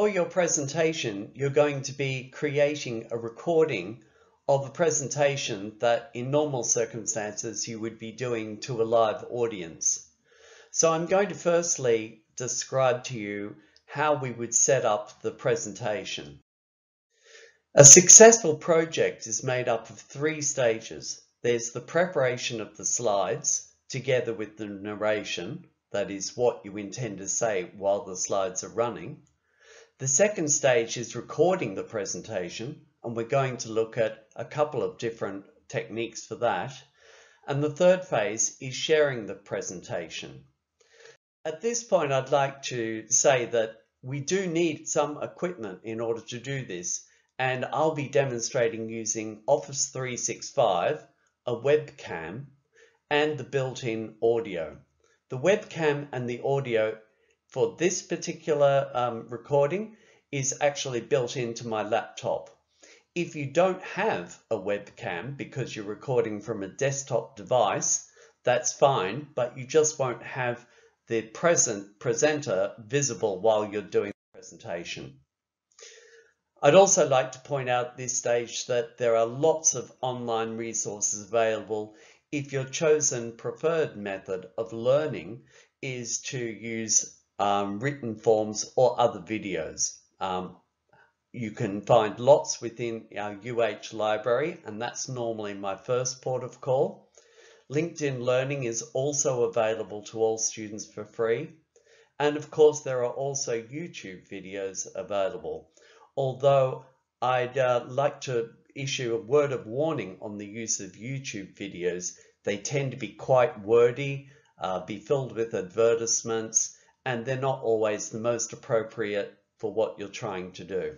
For your presentation, you're going to be creating a recording of a presentation that in normal circumstances you would be doing to a live audience. So I'm going to firstly describe to you how we would set up the presentation. A successful project is made up of three stages. There's the preparation of the slides together with the narration, that is what you intend to say while the slides are running. The second stage is recording the presentation, and we're going to look at a couple of different techniques for that. And the third phase is sharing the presentation. At this point, I'd like to say that we do need some equipment in order to do this, and I'll be demonstrating using Office 365, a webcam, and the built-in audio. The webcam and the audio for this particular um, recording is actually built into my laptop. If you don't have a webcam because you're recording from a desktop device, that's fine, but you just won't have the present presenter visible while you're doing the presentation. I'd also like to point out at this stage that there are lots of online resources available if your chosen preferred method of learning is to use um, written forms or other videos. Um, you can find lots within our UH library, and that's normally my first port of call. LinkedIn Learning is also available to all students for free. And of course, there are also YouTube videos available. Although I'd uh, like to issue a word of warning on the use of YouTube videos. They tend to be quite wordy, uh, be filled with advertisements, and they're not always the most appropriate for what you're trying to do.